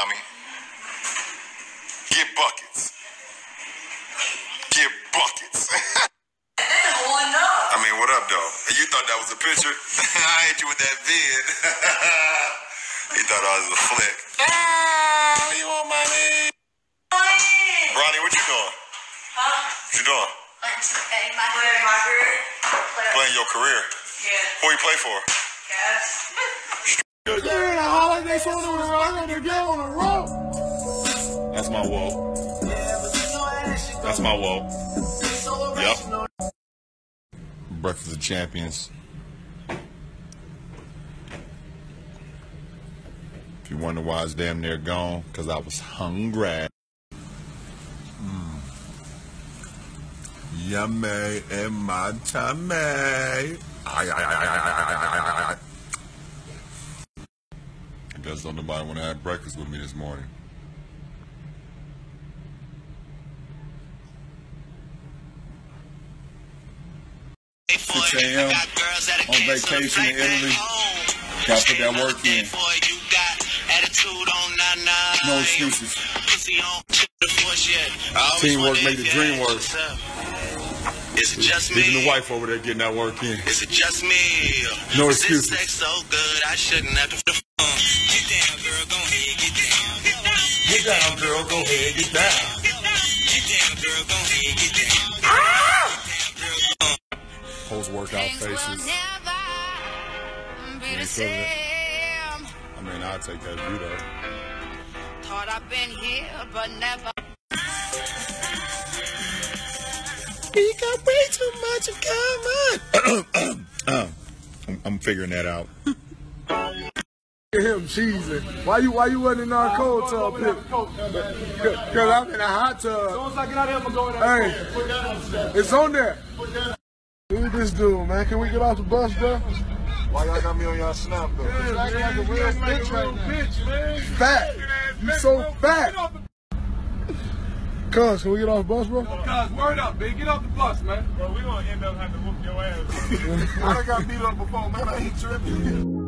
mommy. Get buckets. Get buckets. I mean, what up, though? You thought that was a picture? I hit you with that vid. he thought I was a flick. Ah, you want money? Ronnie, what you doing? Huh? What you doing? Playing my career. Playing your career? Yeah. Who you play for? Yes. Yeah, the holidays on the to get on the road. That's my whoa. That's my whoa. Yep. Breakfast of Champions. If you wonder why it's damn near gone, because I was hungry. Mm. Yummy in my tummy. Ay, ay, ay, ay, ay, ay, ay, ay, ay. I guess don't nobody want to have breakfast with me this morning. Six a.m. on vacation in Italy. Got to put that work in. No excuses. Teamwork make the dream work. Is uh, it just me? the wife over there getting that work in. Is it just me? No Is this excuses. sex so good I shouldn't have to. Get down, girl, go ahead, get down. Get down, girl. Go ahead. Get down. Get down, girl, go ahead, get down. Post workout faces. Be ain't the it? I mean, I'll take that view though. Thought I've been here, but never. We got way too much in common. I'm, I'm figuring that out. Look at him cheesing. Why you why you wasn't in our cold tub pit? Cause I'm in a hot tub. Once I get out of here, I'm gonna go in there. Hey, Put that on the it's on there. Look at this dude, man. Can we get off the bus, bro? Why y'all got me on y'all snap though? acting like a real bitch right now. bitch, man. Fat. You so fat. Cuz, can we get off the bus, bro? Guys, word up, man. Get off the bus, man. Bro, we gonna end up having to whoop your ass. I done got beat up before, man. I ain't tripping.